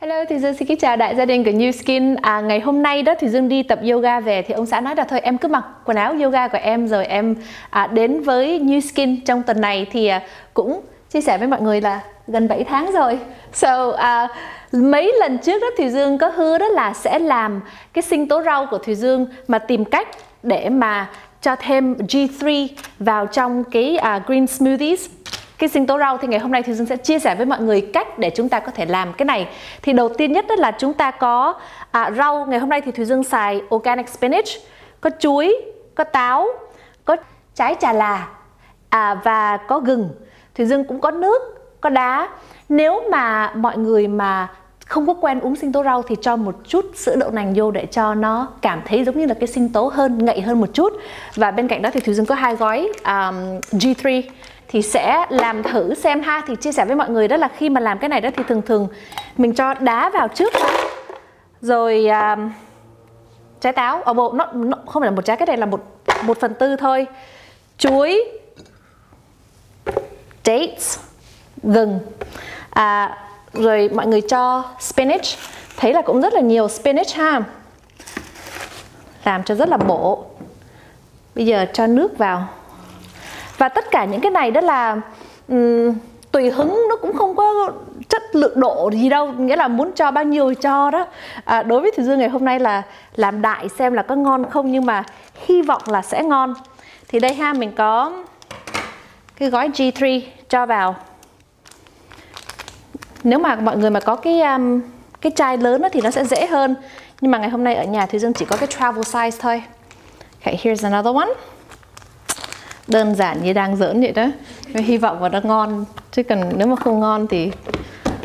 Hello, thì Dương xin kính chào đại gia đình của New Skin. À, Ngày hôm nay đó thì Dương đi tập yoga về thì ông xã nói là thôi em cứ mặc quần áo yoga của em rồi em à, đến với New Skin trong tuần này thì à, cũng chia sẻ với mọi người là gần 7 tháng rồi. So à, mấy lần trước đó Thùy Dương có hứa đó là sẽ làm cái sinh tố rau của Thùy Dương mà tìm cách để mà cho thêm G3 vào trong cái uh, green smoothies khi sinh tố rau thì ngày hôm nay thì Dương sẽ chia sẻ với mọi người cách để chúng ta có thể làm cái này. Thì đầu tiên nhất là chúng ta có à, rau. Ngày hôm nay thì Thùy Dương xài organic spinach có chuối có táo có trái trà là à, và có gừng. Thùy Dương cũng có nước có đá. Nếu mà mọi người mà không có quen uống sinh tố rau thì cho một chút sữa đậu nành vô để cho nó cảm thấy giống như là cái sinh tố hơn ngậy hơn một chút. Và bên cạnh đó thì Thùy Dương có hai gói à, um, G3 thì sẽ làm thử xem ha. Thì chia sẻ với mọi người đó là khi mà làm cái này đó thì thường thường mình cho đá vào trước rồi uh, trái táo ở bộ nó, nó không phải là một trái cái này là một một phần tư thôi. Chuối dates gừng. À, rồi mọi người cho spinach. Thấy là cũng rất là nhiều spinach ha. Làm cho rất là bổ. Bây giờ cho nước vào và tất cả những cái này đó là um, tùy hứng nó cũng không có chất lượng độ gì đâu nghĩa là muốn cho bao nhiêu cho đó. À, đối với thủy dương ngày hôm nay là làm đại xem là có ngon không nhưng mà hy vọng là sẽ ngon. Thì đây ha mình có cái gói G3 cho vào. Nếu mà mọi người mà có cái um, cái chai lớn đó thì nó sẽ dễ hơn. Nhưng mà ngày hôm nay ở nhà thì dương chỉ có cái travel size thôi. Okay here's another one đơn giản như đang giỡn vậy đó. Tôi hy vọng vào nó ngon chứ cần nếu mà không ngon thì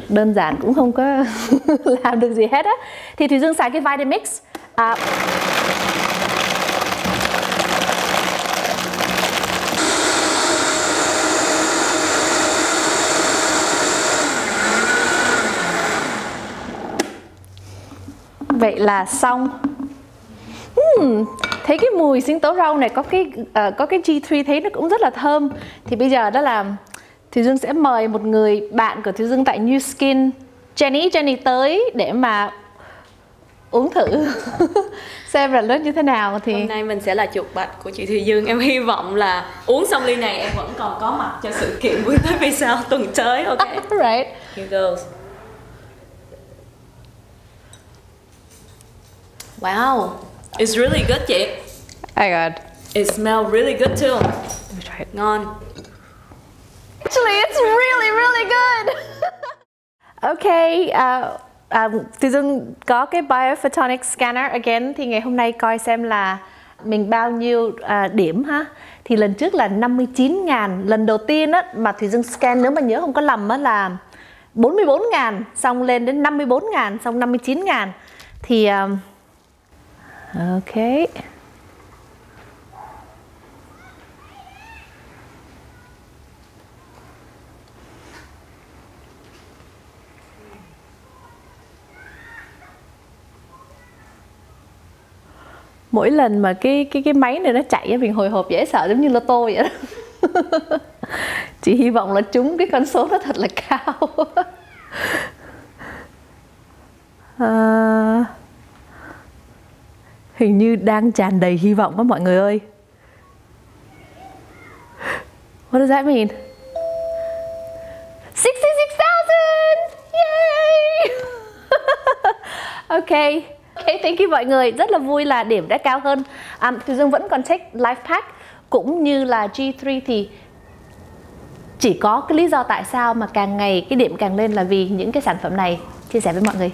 đơn giản cũng không có làm được gì hết á. Thì thùy dương xài cái vitamix. À, vậy là xong. Hmm thấy cái mùi sinh tố rau này có cái uh, có cái G3 thấy nó cũng rất là thơm. Thì bây giờ đó là Thùy Dương sẽ mời một người bạn của Thùy Dương tại New Skin Jenny. Jenny tới để mà uống thử. Xem là nó như thế nào thì hôm nay mình sẽ là chuột bạch của chị Thùy Dương. Em hy vọng là uống xong ly này em vẫn còn có mặt cho sự kiện buổi tối vì sao tuần tới ok? Right. Here goes. Wow It's really good chị. I got. It smells really good too. Let me try it. Ngon. Actually, it's really really good. okay, uh, um, Từ Dương có cái biophotonic scanner again thì ngày hôm nay coi xem là mình bao nhiêu uh, điểm ha thì lần trước là 59 ngàn lần đầu tiên á mà Thùy Dương scan nếu mà nhớ không có lầm á là 44 ngàn xong lên đến 54 ngàn xong 59 ngàn thì um, ok. Mỗi lần mà cái cái cái máy này nó chạy mình hồi hộp dễ sợ giống như lô tô vậy đó. Chị hy vọng là trúng cái con số nó thật là cao. À hình như đang tràn đầy hy vọng đó mọi người ơi What does that mean? 66,000! Yay! ok Ok, thank you mọi người. Rất là vui là điểm đã cao hơn. Um, Thùy Dương vẫn còn check Life Pack cũng như là G3 thì chỉ có cái lý do tại sao mà càng ngày cái điểm càng lên là vì những cái sản phẩm này chia sẻ với mọi người.